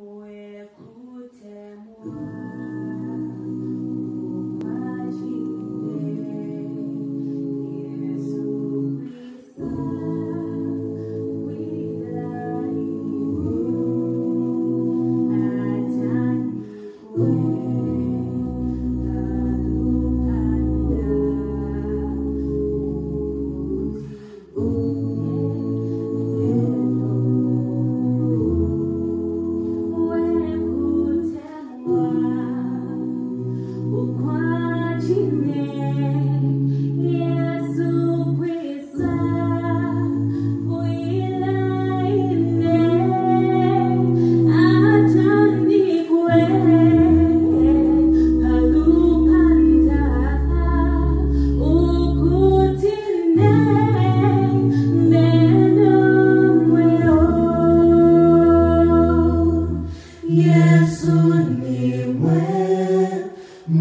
oi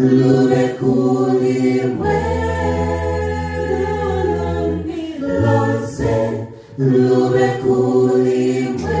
lube kulimwe. Lose lube kulimwe.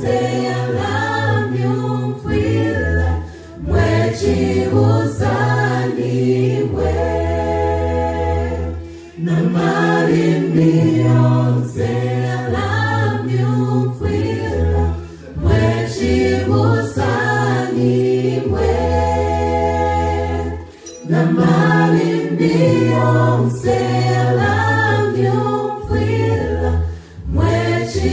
say I love you kwile mwechi uzaliwe na marimbi yose I love you kwile mwechi uzaliwe na marimbi yose I love you kwile mwechi